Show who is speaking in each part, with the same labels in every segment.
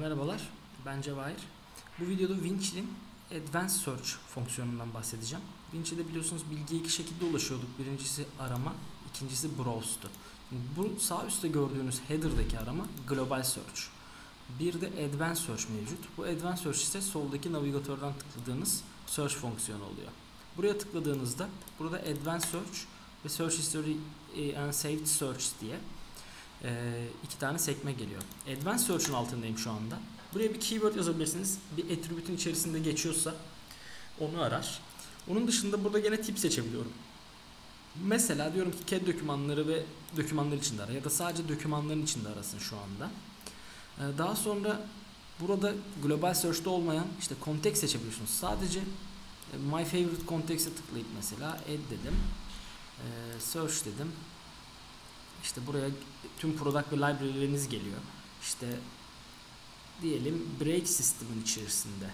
Speaker 1: Merhabalar, ben Cevahir. Bu videoda Vinci'nin Advanced Search fonksiyonundan bahsedeceğim. Vinci'de biliyorsunuz bilgiye iki şekilde ulaşıyorduk. Birincisi arama, ikincisi browse'tu. Bu sağ üstte gördüğünüz header'daki arama Global Search. Bir de Advanced Search mevcut. Bu Advanced Search ise soldaki navigatörden tıkladığınız search fonksiyonu oluyor. Buraya tıkladığınızda burada Advanced Search ve Search History and Saved Search diye e, iki tane sekme geliyor. Advanced Search'un altındayım şu anda. Buraya bir keyword yazabilirsiniz. Bir attribute'ün içerisinde geçiyorsa onu arar. Onun dışında burada gene tip seçebiliyorum. Mesela diyorum ki CAD dokümanları ve dokümanlar içinde ara ya da sadece dokümanların içinde arasın şu anda. Ee, daha sonra burada global search'te olmayan işte context seçebiliyorsunuz. Sadece e, my favorite context'e tıklayıp mesela add dedim. Ee, search dedim. İşte buraya tüm product ve library'leriniz geliyor. İşte diyelim break sistemin içerisinde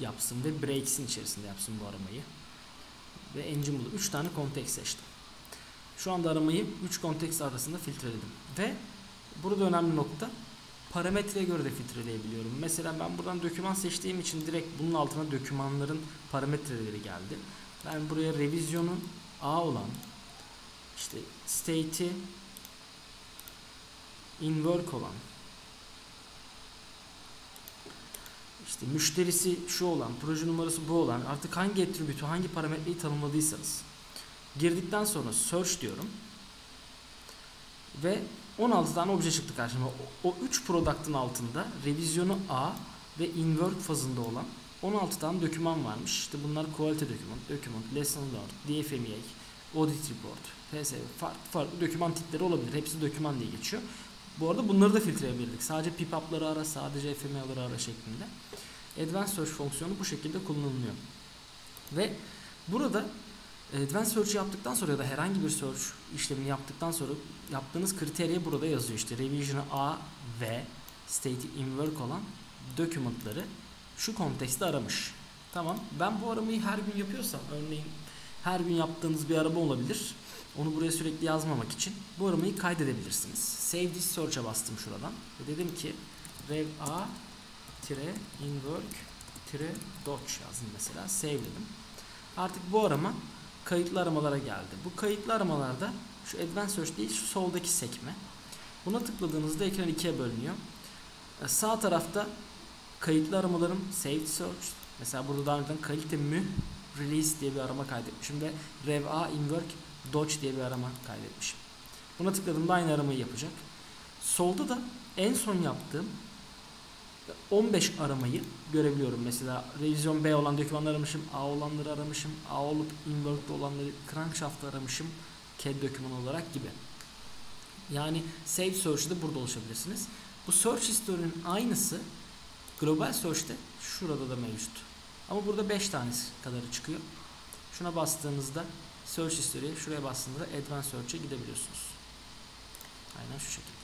Speaker 1: yapsın ve breaks'in içerisinde yapsın bu aramayı. Ve engine bulur. 3 tane context seçtim. Şu anda aramayı 3 context arasında filtreledim. Ve burada önemli nokta parametreye göre de filtreleyebiliyorum. Mesela ben buradan doküman seçtiğim için direkt bunun altına dokümanların parametreleri geldi. Ben buraya revizyonun A olan işte state'i in work olan işte müşterisi şu olan, proje numarası bu olan artık hangi attribute'u, hangi parametreyi tanımladıysanız girdikten sonra search diyorum ve 16 tane obje çıktı karşıma. O 3 product'ın altında revizyonu A ve in work fazında olan 16 tane doküman varmış. İşte bunlar quality document, document, lesson learned, DFMEA, audit report, PSV, farklı farklı doküman tipleri olabilir. Hepsi doküman diye geçiyor. Bu arada bunları da filtreleyebildik. Sadece pipup'ları ara, sadece FMA'ları ara şeklinde. Advanced Search fonksiyonu bu şekilde kullanılıyor. Ve burada Advanced Search yaptıktan sonra ya da herhangi bir search işlemini yaptıktan sonra yaptığınız kriteriye burada yazıyor. İşte revision'ı A ve state'i in work olan document'ları şu kontekste aramış. Tamam. Ben bu aramayı her gün yapıyorsam örneğin her gün yaptığınız bir araba olabilir. Onu buraya sürekli yazmamak için bu aramayı kaydedebilirsiniz. Save this search'a bastım şuradan. Ve dedim ki rev a tire inwork tire dodge yazdım mesela. Save dedim. Artık bu arama kayıtlı aramalara geldi. Bu kayıtlı aramalarda şu advanced search değil şu soldaki sekme. Buna tıkladığınızda ekran ikiye bölünüyor. Sağ tarafta kayıtlı aramalarım saved search. Mesela burada daha önceden kalite mü release diye bir arama kaydetmişim ve rev a inwork Dodge diye bir arama kaydetmişim. Buna tıkladığımda aynı aramayı yapacak. Solda da en son yaptığım 15 aramayı görebiliyorum. Mesela revizyon B olan dokümanları aramışım, A olanları aramışım, A olup invert'te olanları crankshaft'ı aramışım CAD doküman olarak gibi. Yani Save Search'ı da burada ulaşabilirsiniz. Bu Search History'nin aynısı Global Search'te şurada da mevcut. Ama burada 5 tanesi kadarı çıkıyor. Şuna bastığınızda Search History'ye şuraya bastığınızda Advanced Search'e gidebiliyorsunuz. Aynen şu şekilde.